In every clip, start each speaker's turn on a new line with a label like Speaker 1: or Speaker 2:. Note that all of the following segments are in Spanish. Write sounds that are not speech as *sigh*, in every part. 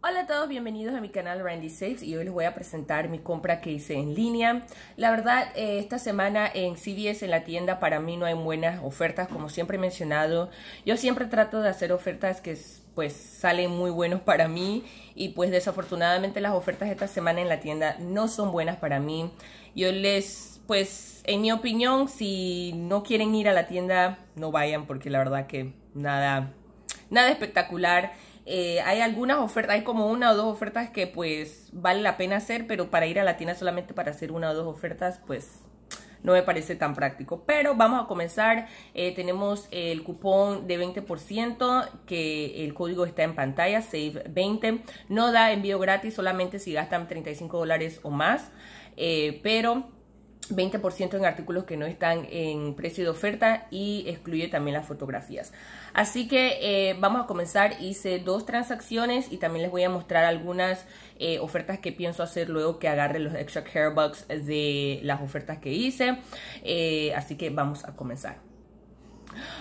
Speaker 1: Hola a todos, bienvenidos a mi canal Randy Saves y hoy les voy a presentar mi compra que hice en línea. La verdad, eh, esta semana en CVS, en la tienda, para mí no hay buenas ofertas, como siempre he mencionado. Yo siempre trato de hacer ofertas que pues salen muy buenos para mí y pues desafortunadamente las ofertas esta semana en la tienda no son buenas para mí. Yo les, pues en mi opinión, si no quieren ir a la tienda, no vayan porque la verdad que nada, nada espectacular. Eh, hay algunas ofertas, hay como una o dos ofertas que pues vale la pena hacer, pero para ir a la tienda solamente para hacer una o dos ofertas, pues no me parece tan práctico. Pero vamos a comenzar. Eh, tenemos el cupón de 20%, que el código está en pantalla, SAVE20. No da envío gratis, solamente si gastan 35 dólares o más. Eh, pero 20% en artículos que no están en precio de oferta y excluye también las fotografías. Así que eh, vamos a comenzar. Hice dos transacciones y también les voy a mostrar algunas eh, ofertas que pienso hacer luego que agarre los extra care bucks de las ofertas que hice. Eh, así que vamos a comenzar.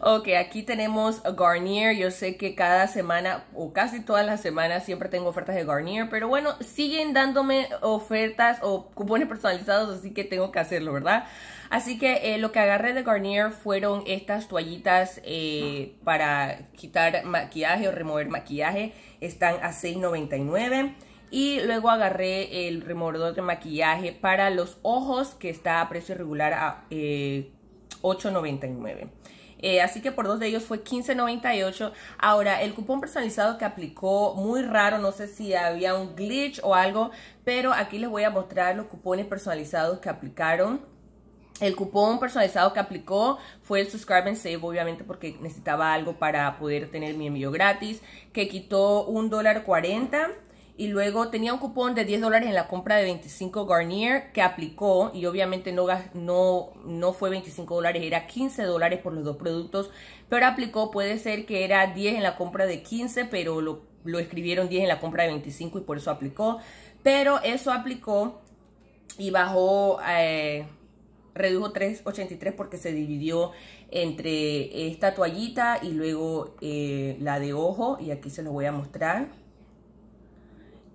Speaker 1: Ok, aquí tenemos Garnier. Yo sé que cada semana o casi todas las semanas siempre tengo ofertas de Garnier, pero bueno, siguen dándome ofertas o cupones personalizados, así que tengo que hacerlo, ¿verdad? Así que eh, lo que agarré de Garnier fueron estas toallitas eh, para quitar maquillaje o remover maquillaje. Están a $6.99. Y luego agarré el removedor de maquillaje para los ojos que está a precio regular a eh, $8.99. Eh, así que por dos de ellos fue $15.98. Ahora, el cupón personalizado que aplicó, muy raro, no sé si había un glitch o algo, pero aquí les voy a mostrar los cupones personalizados que aplicaron. El cupón personalizado que aplicó fue el Subscribe and Save, obviamente porque necesitaba algo para poder tener mi envío gratis, que quitó un dólar 40 y luego tenía un cupón de 10 dólares en la compra de 25 Garnier que aplicó y obviamente no, no, no fue 25 dólares, era 15 dólares por los dos productos, pero aplicó, puede ser que era 10 en la compra de 15, pero lo, lo escribieron 10 en la compra de 25 y por eso aplicó, pero eso aplicó y bajó... Eh, redujo 3.83 porque se dividió entre esta toallita y luego eh, la de ojo y aquí se lo voy a mostrar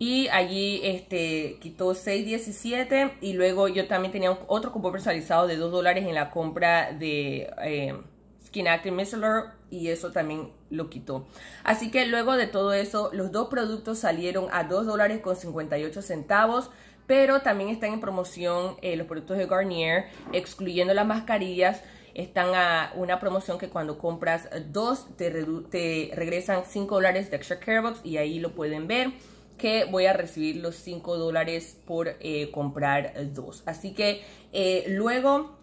Speaker 1: y allí este, quitó 6.17 y luego yo también tenía otro cupón personalizado de 2 dólares en la compra de eh, Skin Active Micellar y eso también lo quitó. Así que luego de todo eso, los dos productos salieron a 2 dólares con 58 centavos. Pero también están en promoción eh, los productos de Garnier, excluyendo las mascarillas están a una promoción que cuando compras dos te, te regresan 5 dólares de extra care box y ahí lo pueden ver que voy a recibir los 5 dólares por eh, comprar dos. Así que eh, luego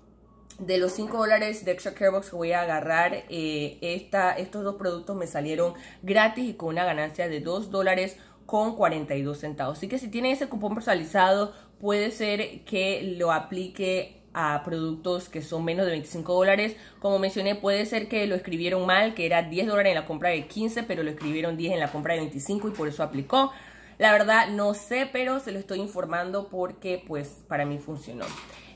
Speaker 1: de los 5 dólares de Extra Care Box que voy a agarrar, eh, esta, estos dos productos me salieron gratis y con una ganancia de 2 dólares con 42 centavos. Así que si tienen ese cupón personalizado, puede ser que lo aplique a productos que son menos de 25 dólares. Como mencioné, puede ser que lo escribieron mal, que era 10 dólares en la compra de 15, pero lo escribieron 10 en la compra de 25 y por eso aplicó. La verdad no sé, pero se lo estoy informando porque pues para mí funcionó.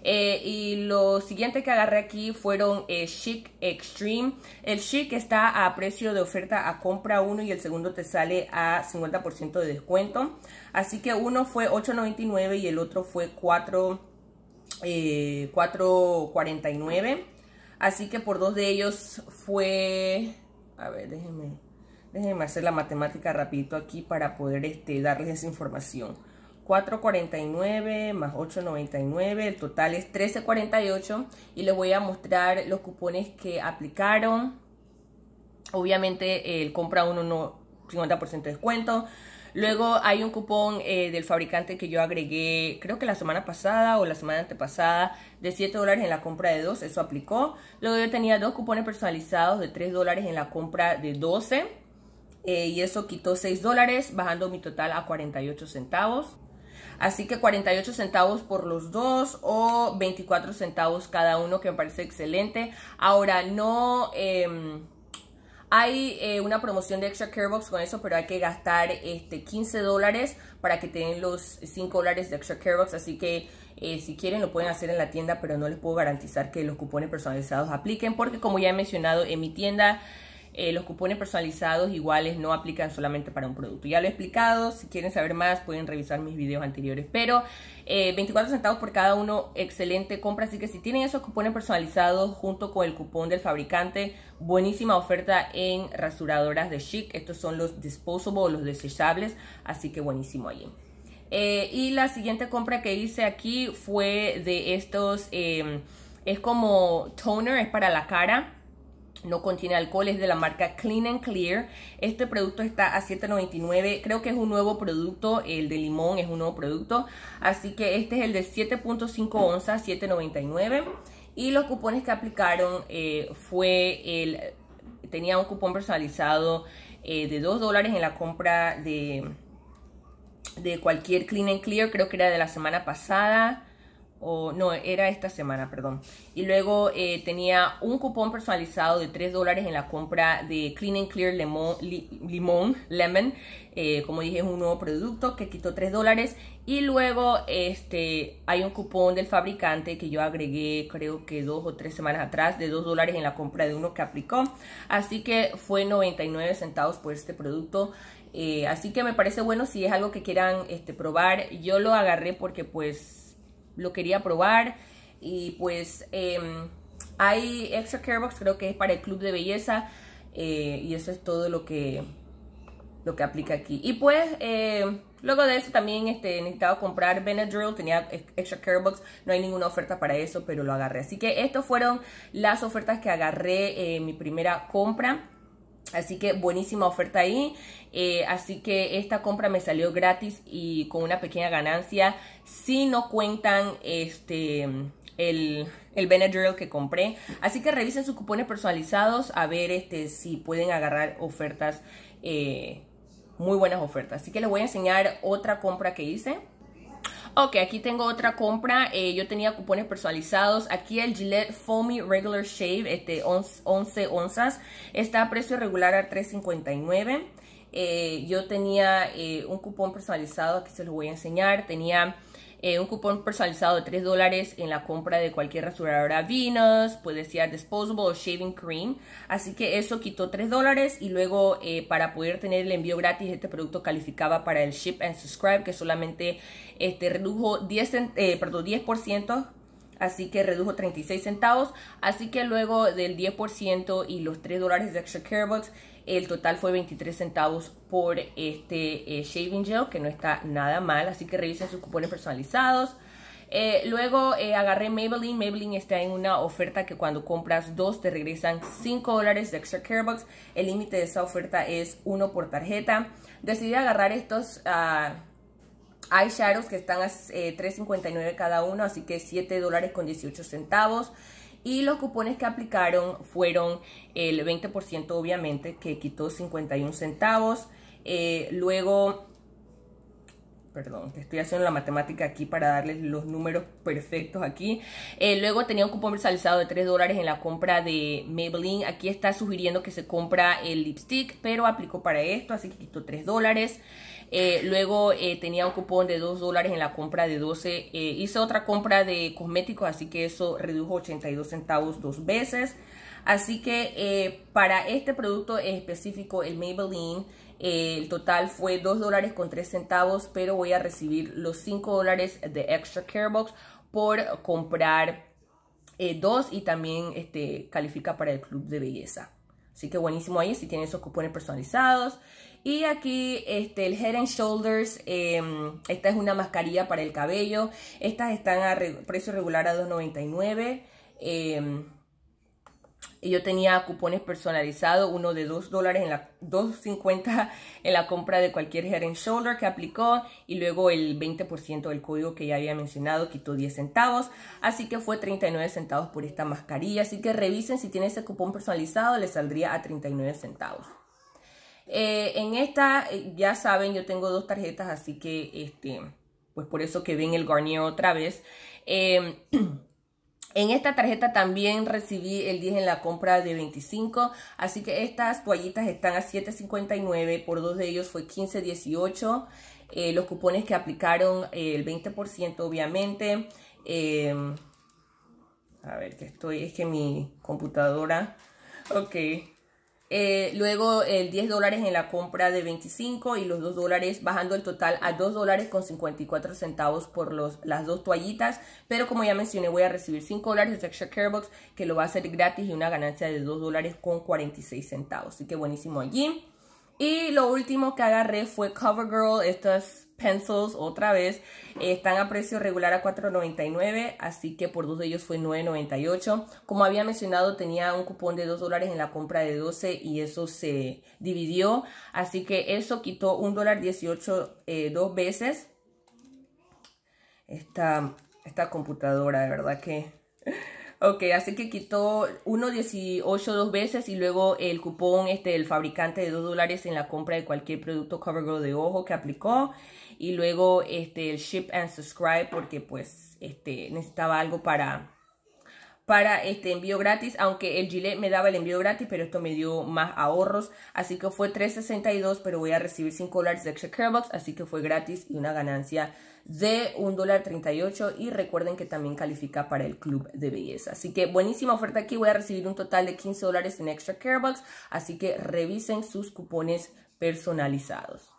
Speaker 1: Eh, y lo siguiente que agarré aquí fueron eh, Chic Extreme. El Chic está a precio de oferta a compra uno y el segundo te sale a 50% de descuento. Así que uno fue $8.99 y el otro fue 4, eh, 4.49. Así que por dos de ellos fue... A ver, déjenme Déjenme hacer la matemática rapidito aquí para poder este, darles esa información. 4.49 más 8.99, el total es 13.48 y les voy a mostrar los cupones que aplicaron. Obviamente el compra uno no 50% de descuento. Luego hay un cupón eh, del fabricante que yo agregué, creo que la semana pasada o la semana antepasada, de 7 dólares en la compra de 2, eso aplicó. Luego yo tenía dos cupones personalizados de 3 dólares en la compra de 12 eh, y eso quitó 6 dólares, bajando mi total a 48 centavos. Así que 48 centavos por los dos o 24 centavos cada uno, que me parece excelente. Ahora, no... Em, hay eh, una promoción de Extra Care Box con eso, pero hay que gastar este, 15 dólares para que tengan los 5 dólares de Extra Care Box. Así que eh, si quieren lo pueden hacer en la tienda, pero no les puedo garantizar que los cupones personalizados apliquen. Porque como ya he mencionado en mi tienda eh, los cupones personalizados iguales no aplican solamente para un producto. Ya lo he explicado, si quieren saber más pueden revisar mis videos anteriores. Pero 24 eh, centavos por cada uno, excelente compra. Así que si tienen esos cupones personalizados junto con el cupón del fabricante, buenísima oferta en rasuradoras de Chic. Estos son los disposable, los desechables, así que buenísimo allí. Eh, y la siguiente compra que hice aquí fue de estos, em, es como toner, es para la cara no contiene alcohol, es de la marca Clean and Clear. Este producto está a $7.99, creo que es un nuevo producto, el de limón es un nuevo producto, así que este es el de 7.5 onzas, $7.99. Y los cupones que aplicaron eh, fue el, tenía un cupón personalizado eh, de 2 dólares en la compra de, de cualquier Clean and Clear, creo que era de la semana pasada o no, era esta semana, perdón. Y luego eh, tenía un cupón personalizado de 3 dólares en la compra de Clean and Clear Lemon, limón, Lemon. Eh, como dije, es un nuevo producto que quitó 3 dólares. Y luego este, hay un cupón del fabricante que yo agregué creo que dos o tres semanas atrás de 2 dólares en la compra de uno que aplicó. Así que fue 99 centavos por este producto. Eh, así que me parece bueno si es algo que quieran este, probar. Yo lo agarré porque pues lo quería probar y pues em, hay Extra Care Box, creo que es para el club de belleza eh, y eso es todo lo que lo que aplica aquí. Y pues em, luego de eso también este, necesitaba comprar Benadryl, tenía Extra Care Box, no hay ninguna oferta para eso, pero lo agarré. Así que estas fueron las ofertas que agarré en mi primera compra. Así que buenísima oferta ahí. Eh, así que esta compra me salió gratis y con una pequeña ganancia. Si no cuentan este el, el Benadryl que compré. Así que revisen sus cupones personalizados a ver este si pueden agarrar ofertas, eh, muy buenas ofertas. Así que les voy a enseñar otra compra que hice. Ok, aquí tengo otra compra. Eh, yo tenía cupones personalizados. Aquí el Gillette Foamy Regular Shave, este 11 onzas, está a precio regular a $3.59. Eh, yo tenía eh, un cupón personalizado, aquí se lo voy a enseñar. Tenía eh, un cupón personalizado de 3 dólares en la compra de cualquier rasuradora Venus, puede ser Disposable o Shaving Cream. Así que eso quitó 3 dólares y luego eh, para poder tener el envío gratis este producto calificaba para el Ship and Subscribe que solamente este, redujo 10, eh, perdón, 10% así que redujo 36 centavos. Así que luego del 10% y los 3 dólares de Extra Care Box, el total fue 23 centavos por este eh, shaving gel, que no está nada mal. Así que revisen sus cupones personalizados. Eh, luego eh, agarré Maybelline. Maybelline está en una oferta que cuando compras dos te regresan 5 dólares de Extra Care Box. El límite de esa oferta es uno por tarjeta. Decidí agarrar estos uh, eyeshadows que están a $3.59 cada uno, así que 7 dólares con 18 centavos. Y los cupones que aplicaron fueron el 20% obviamente, que quitó 51 centavos. Eh, luego, perdón, estoy haciendo la matemática aquí para darles los números perfectos aquí. Eh, luego tenía un cupón personalizado de 3 dólares en la compra de Maybelline. Aquí está sugiriendo que se compra el lipstick, pero aplicó para esto, así que quitó 3 dólares. Eh, luego eh, tenía un cupón de 2 dólares en la compra de 12. Eh, hice otra compra de cosméticos, así que eso redujo 82 centavos dos veces. Así que para este producto específico, el Maybelline, el total fue 2 dólares con 3 centavos, pero voy a recibir los 5 dólares de Extra Care Box por comprar dos y también este, califica para el club de belleza. Así que buenísimo ahí si tienen esos cupones personalizados. Y aquí este, el Head and Shoulders, em, esta es una mascarilla para el cabello. Estas están a precio regular a $2.99. Eh, y yo tenía cupones personalizados, uno de 2 dólares en la 2.50 en la compra de cualquier Head and Shoulder que aplicó y luego el 20% del código que ya había mencionado quitó 10 centavos, así que fue 39 centavos por esta mascarilla, así que revisen si tiene ese cupón personalizado, le saldría a 39 centavos. Eh, en esta, eh, ya saben, yo tengo dos tarjetas, así que, este, pues por eso que ven el Garnier otra vez. Em, *clears throat* en esta tarjeta también recibí el 10 en la compra de 25, así que estas toallitas están a 7.59, por dos de ellos fue 15.18. Eh, los cupones que aplicaron el 20% obviamente. Em, a ver, que estoy, es que mi computadora, ok, Eh, luego el 10 dólares en la compra de 25 y los 2 dólares bajando el total a 2 dólares con 54 centavos por los, las dos toallitas. Pero como ya mencioné voy a recibir 5 dólares de Extra Care Box que lo va a hacer gratis y una ganancia de 2 dólares con 46 centavos. Así que buenísimo allí. Y lo último que agarré fue CoverGirl, estas pencils otra vez. están a precio regular a $4.99, así que por dos de ellos fue $9.98. Como había mencionado, tenía un cupón de 2 dólares en la compra de 12 y eso se dividió. Así que eso quitó $1.18 eh, dos veces. Esta, esta computadora, de verdad que... Ok, así que quitó 1.18 dos veces y luego el cupón este el fabricante de 2 dólares en la compra de cualquier producto CoverGirl de ojo que aplicó. Y luego este el ship and subscribe porque pues este necesitaba algo para para este envío gratis, aunque el Gillette me daba el envío gratis, pero esto me dio más ahorros, así que fue $3.62, pero voy a recibir 5 dólares de extra care box, así que fue gratis y una ganancia de $1.38 y recuerden que también califica para el club de belleza. Así que buenísima oferta aquí, voy a recibir un total de 15 dólares en extra care box, así que revisen sus cupones personalizados.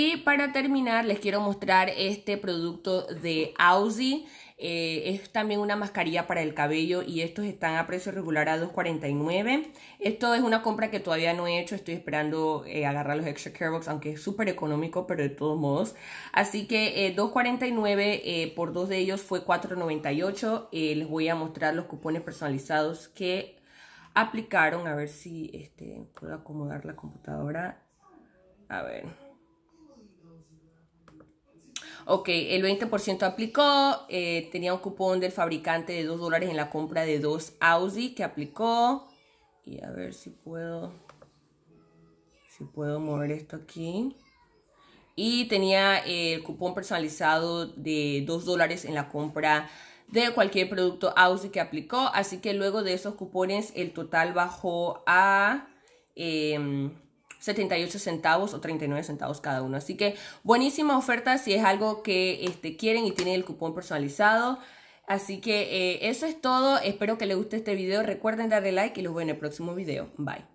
Speaker 1: Y para terminar les quiero mostrar este producto de Aussie. Eh, es también una mascarilla para el cabello y estos están a precio regular a $2.49. Esto es una compra que todavía no he hecho, estoy esperando eh, agarrar los Extra Care Box, aunque es súper económico, pero de todos modos. Así que $2.49 eh, por dos de ellos fue $4.98. les voy a mostrar los cupones personalizados que aplicaron. A ver si este, puedo acomodar la computadora. A ver. Ok, el 20% aplicó, eh, tenía un cupón del fabricante de 2 dólares en la compra de dos Aussie que aplicó. Y a ver si puedo, si puedo mover esto aquí. Y tenía el cupón personalizado de 2 dólares en la compra de cualquier producto Aussie que aplicó. Así que luego de esos cupones el total bajó a... Em, 78 centavos o 39 centavos cada uno. Así que buenísima oferta si es algo que este, quieren y tienen el cupón personalizado. Así que eh, eso es todo. Espero que les guste este video. Recuerden darle like y los veo en el próximo video. Bye.